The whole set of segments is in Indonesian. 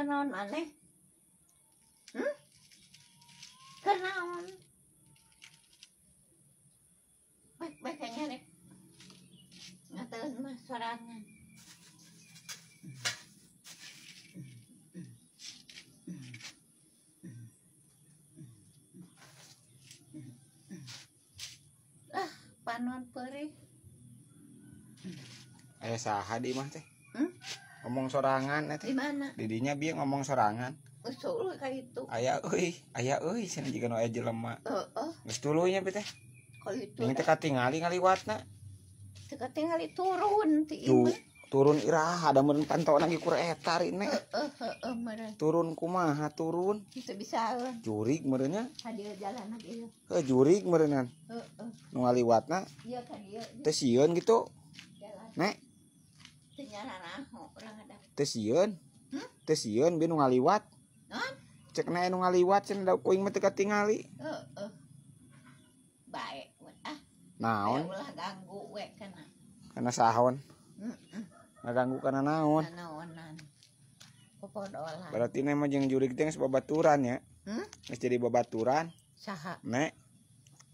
Kenaon aneh? Hmm? Kenaon? Baik-baik aja deh. Ngatain mah sorangan. Ah, panon perih. Aya saha di mah teh? Ngomong sorangan. Di mana? Didinya bieu ngomong sorangan. Usul kayak itu. Aya euy, aya euy cenah jiga nu aya jelema. Heeh, Geus tuluy nya teh. kalau itu Ini teh katingali ngaliwatna. teka tinggal turun Tuh, turun irah ada meureun pantau lagi kur eta rine. Heeh, heeh, meureun. Turun kumaha turun? Itu bisa euy. Jurig meureunnya. Hadir jalan lagi. Heuh jurig meureunnan. Heeh. Nu ngaliwatna Iya kan teu sieun gitu. jalan. Nek, teun hmm? teun nu ngaliwat. Cek na nu ngaliwat cenah da kuing mah teka tingali heeh we ah. Naon? Ulah ganggu we kana kana sahaon heeh ngaganggu kana naon? Naonan. Popodolan. Berarti nih mah jeung jurig teh geus babaturan ya. Hmm? geus jadi babaturan. Saha? Nek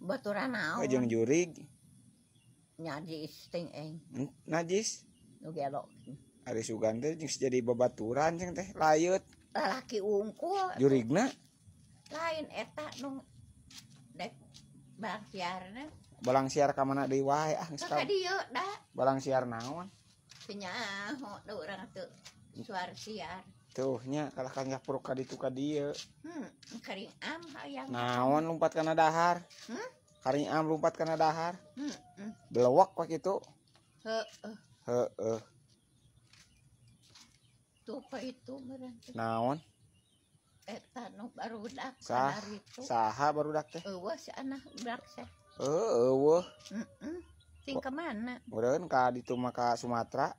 baturan naon? Jeung jurig. Najis isting eng. Najis? Gelok. Ari sugan teh geus jadi babaturan jeung teh layut. Lalaki unggul. Jurigna lain eta nu dek bang siarna balang siar ka mana deui wae ah geus ka dieu da balang siar naon. penyaho da urang teu suar siar Tuh nya kalah kan nyapuruk ka ditu ka dieu. hmm karing am hayang Naon lompat kana dahar? Hmm? Karing am lompat kana dahar. hmm, hmm. Belewak itu. heueuh Heeh. Tuh apa itu berarti? Naon? Eh, eta nu barudak Sah, itu. Saha barudak teh? Eueuh si anak budak teh. Heeh, eueuh. Heeh. Ting ka mana? Meureun ka ditu mah ka Sumatera.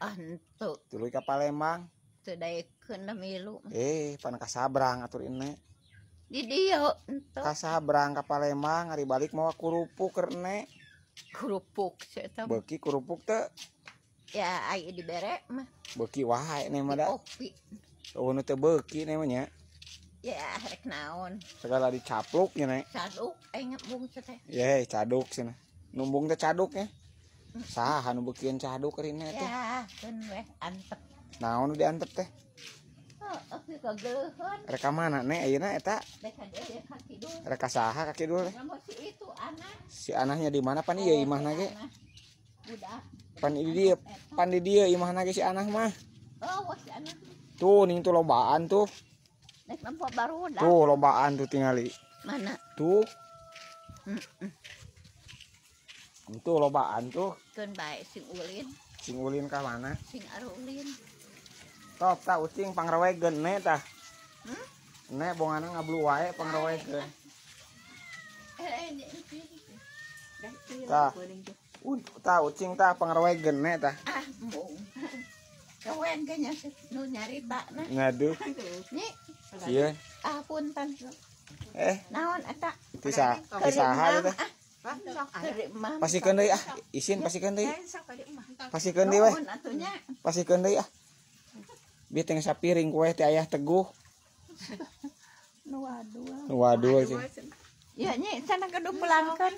Ah, henteu. Tuluy ka Palembang. Teu daekeun da milu. Eh, pan ka Sabrang atur ini. Di dieu henteu. Ka Sabrang ka Palembang, ari balik mawa kerupuk keur ene. Kerupuk cenah. Beuki kerupuk teh ya ayo dibere mah. Beki wahai nih mah kopi oh nu teh beki nih mahnya ya rek naon. Segala dicapluk ya nih. Caduk ingat bung teh ya caduk sih numbung teh caduk ya. Mm. Sah anu bekian caduk rina teh. Ya kan weh antep. Naon udah antep teh? Oh, oh, Reka mana nih? Ayeuna eta? Reka saha kaki dulu si itu anak. Si anaknya di mana pan? Oh, Ieu imahna ge. Budak. Pan di dieu, pan di dieu imahna ge si anah mah. oh si anak Tuh ning tuh lobaan tuh. baru dah Tuh lobaan tuh tingali. mana Tuh, itu lobaan tuh. keun bae sing ulin Sing ulin ka mana? sing arulin Top tah ucing pangrawegen ne tah. Hmm? Ne bongana ngablu wae pangrawegen. eh dah Tah. Uh, tah ucing tah pangrawegen ne tah. ah mung kawen kayaknya nu nyari tak nah. Ngaduh, nih. Sieun. ah punten Eh, naon eta? Tisa tisaha teh. terima Pasikeun deui ah, isin pasikeun deui. Pasikeun deui weh, pasikeun deui ah. Bieu teh sapiring kue teh ayah teguh. nu waduh Waduh cing. ya nyi sana kedu pulangkan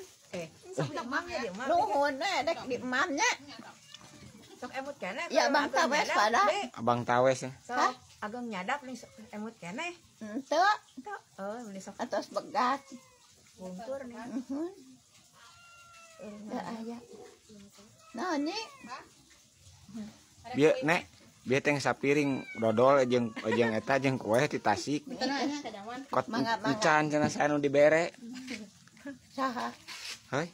nuhun eh dek di mamnya sok emut kene ya bang tawes pada Abang tawes ya. sok ageng nyadap nih sok emut kene ente oh beli sok atas begat buntur nih ya aya nah nyi Bieu nek bieu teh sapiring dodol jeung jeung eta jeung kue di Tasik. Kot Mangga, mangga. encan cenah saya nu dibere. saha Hai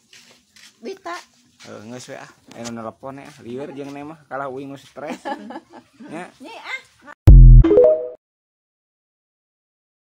Bita uh, eh, ngelepon ah. eh, ya eh. liar jeung nemah kalah uing stres. Ya. Nyi ah.